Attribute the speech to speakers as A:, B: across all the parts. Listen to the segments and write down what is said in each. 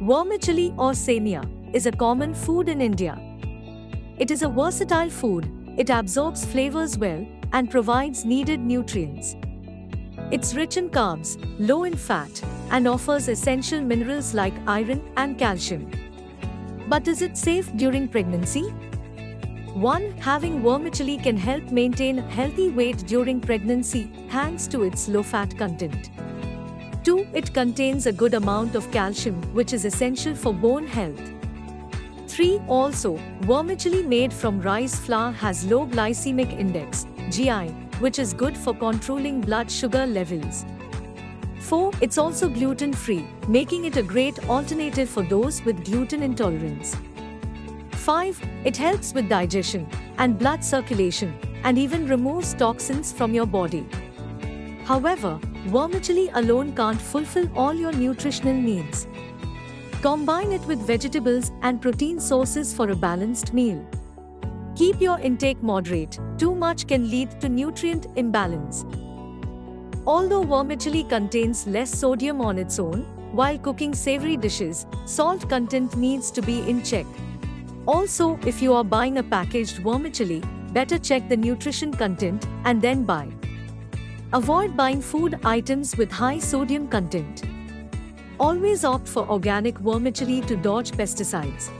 A: Vermicelli or semiya is a common food in India. It is a versatile food, it absorbs flavors well and provides needed nutrients. It's rich in carbs, low in fat, and offers essential minerals like iron and calcium. But is it safe during pregnancy? 1. Having vermicelli can help maintain healthy weight during pregnancy thanks to its low fat content. 2. It contains a good amount of calcium, which is essential for bone health. 3. Also, vermicelli made from rice flour has low glycemic index, GI, which is good for controlling blood sugar levels. 4. It's also gluten free, making it a great alternative for those with gluten intolerance. 5. It helps with digestion and blood circulation and even removes toxins from your body. However, vermicelli alone can't fulfill all your nutritional needs. Combine it with vegetables and protein sources for a balanced meal. Keep your intake moderate, too much can lead to nutrient imbalance. Although vermicelli contains less sodium on its own, while cooking savory dishes, salt content needs to be in check. Also, if you are buying a packaged vermicelli, better check the nutrition content and then buy. Avoid buying food items with high sodium content. Always opt for organic vermicelli to dodge pesticides.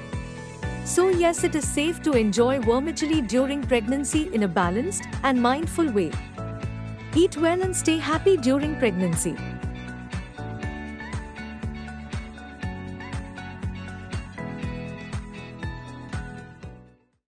A: So yes, it is safe to enjoy vermicelli during pregnancy in a balanced and mindful way. Eat well and stay happy during pregnancy.